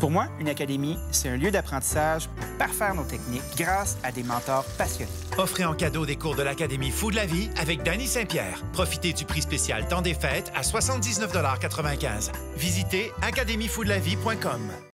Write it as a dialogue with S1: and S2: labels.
S1: Pour moi, une académie, c'est un lieu d'apprentissage pour parfaire nos techniques grâce à des mentors passionnés.
S2: Offrez en cadeau des cours de l'Académie Fou de la vie avec Danny Saint-Pierre. Profitez du prix spécial Temps des fêtes à 79,95 Visitez académiefoudelavie.com.